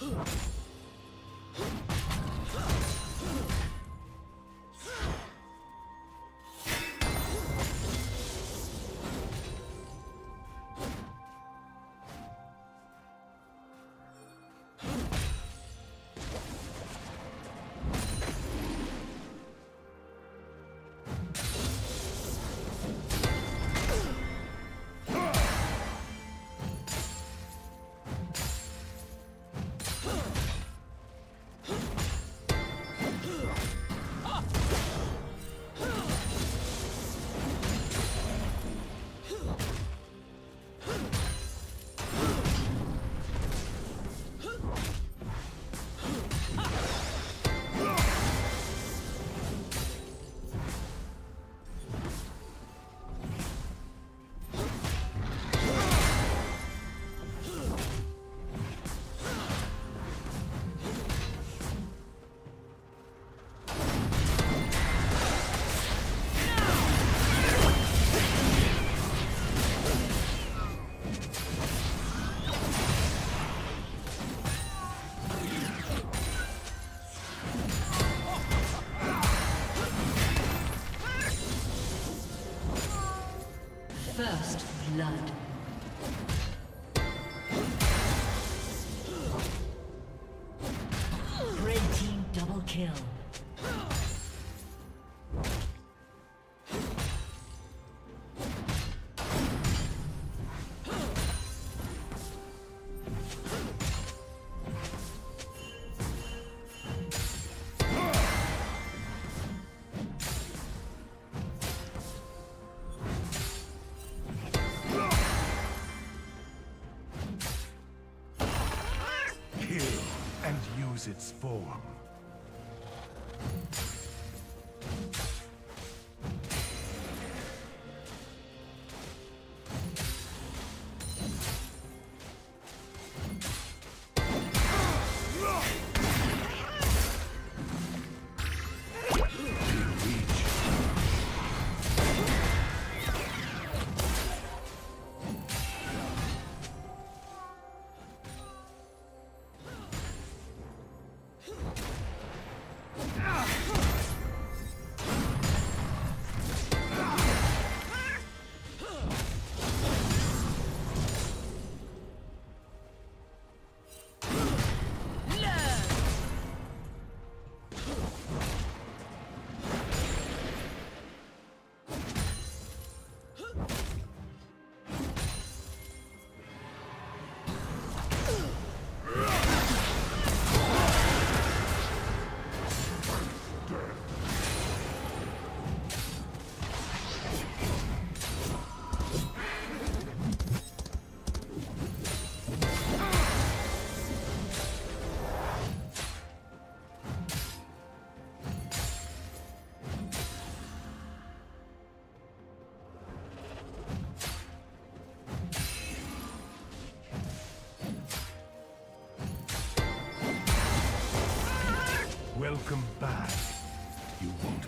Huh. Kill. Kill and use its form.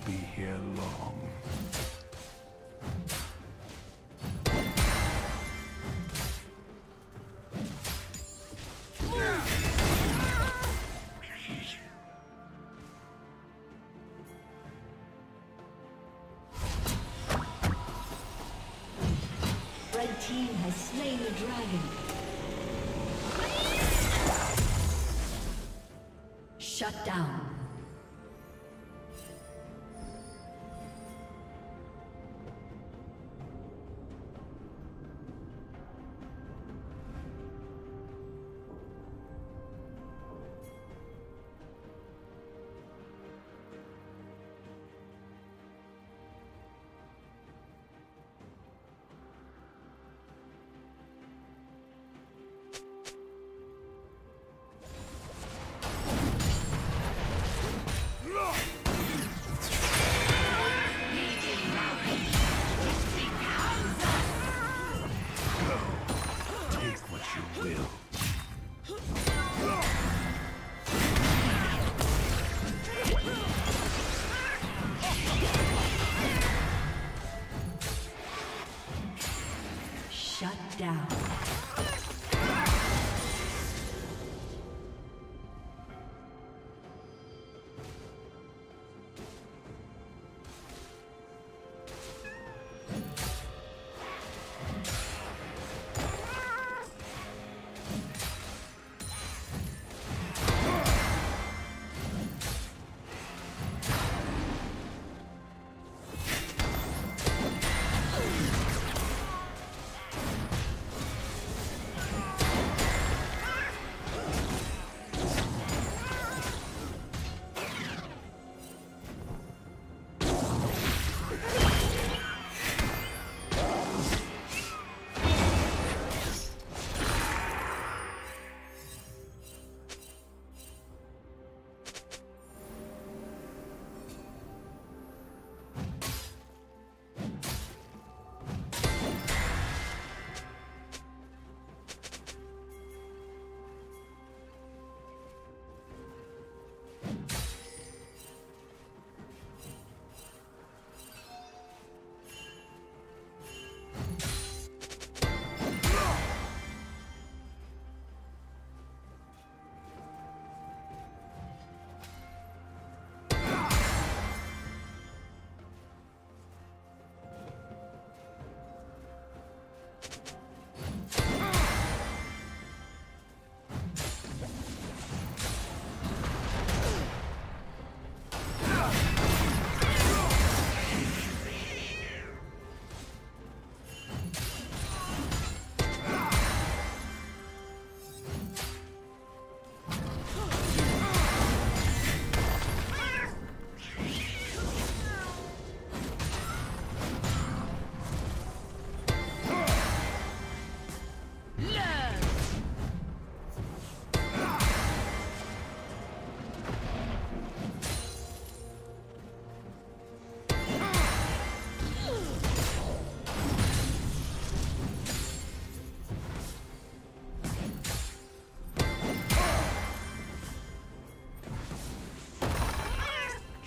Won't be here long. Red team has slain the dragon. Shut down.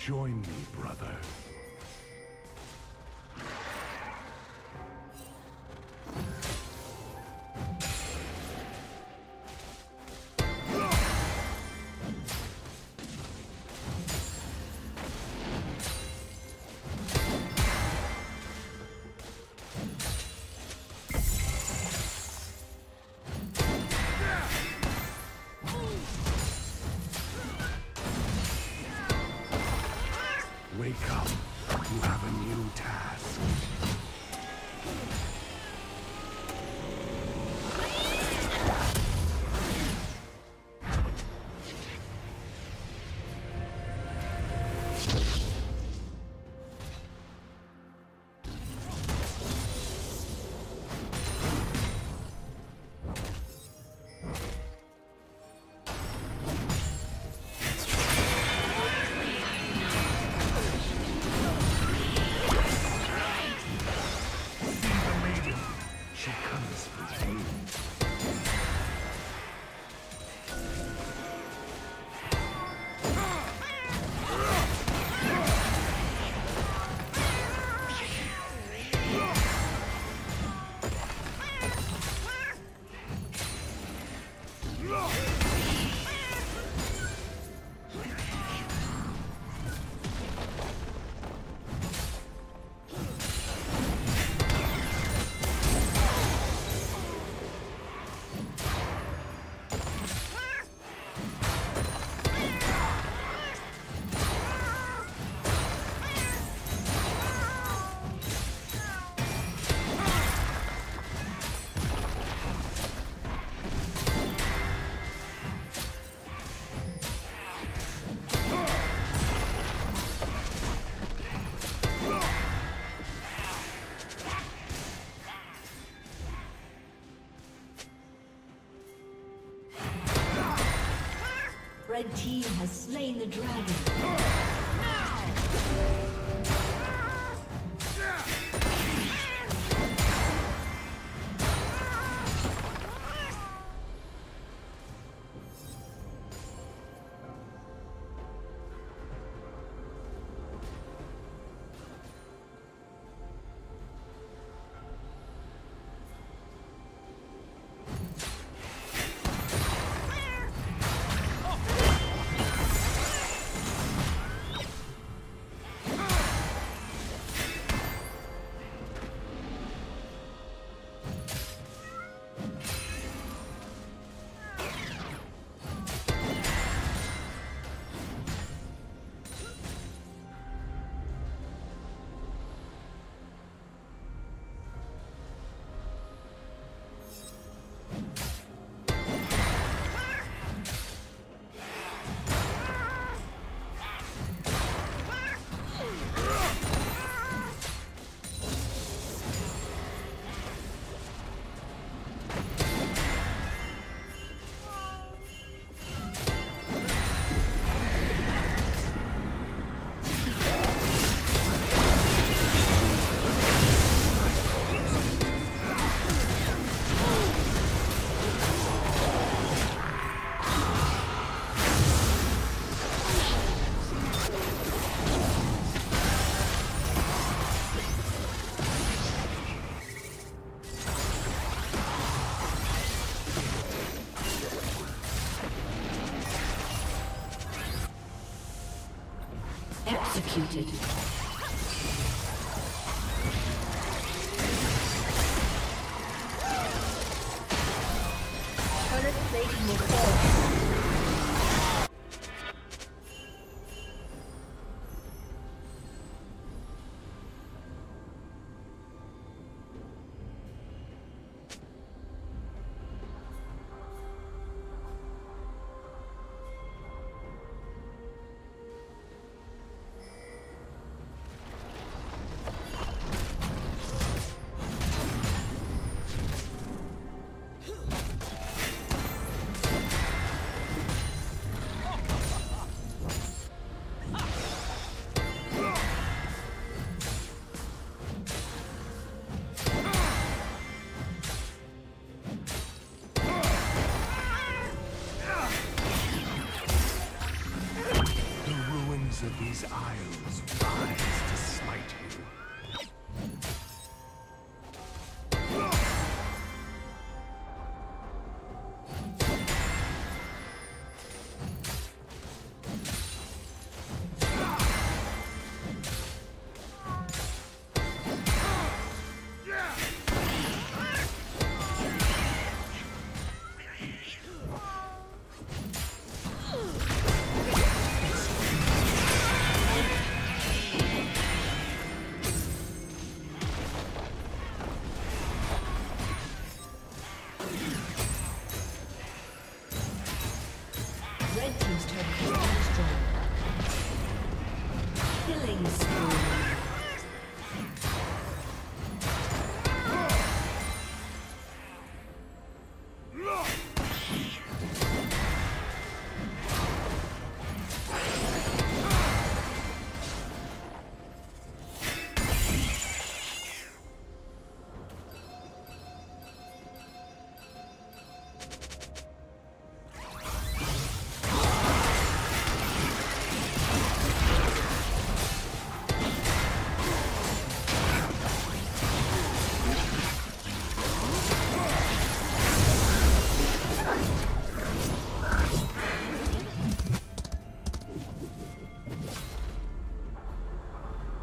Join me, Red team has slain the dragon. Executed. Turret plating will fall.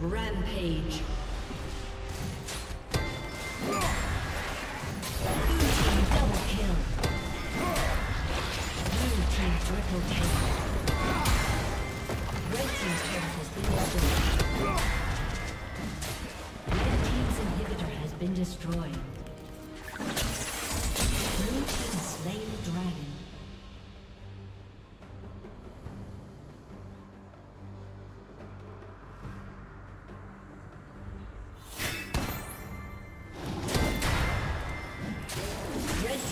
Rampage. Blue team double kill. Blue team triple kill. Red team's turret has been destroyed. Red team's inhibitor has been destroyed. Blue team slain dragon.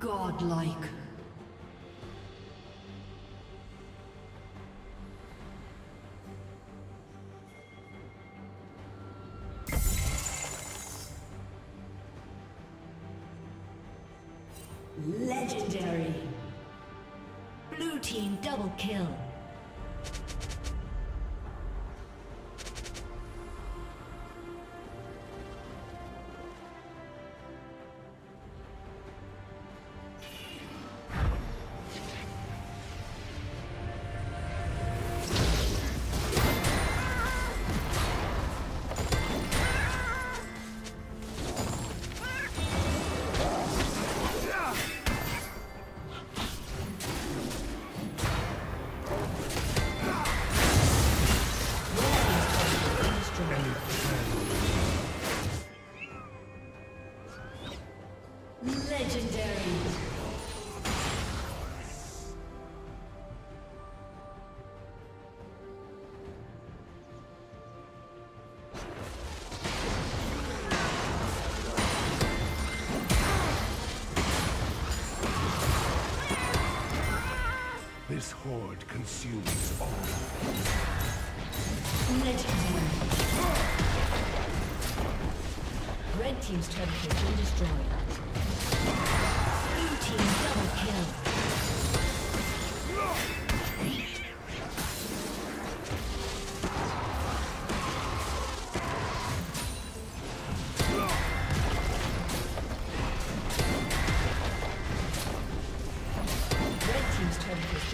Godlike. This horde consumes all. Legendary. Red Team's turret has been destroyed. Blue Team double kill.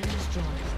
Been destroyed.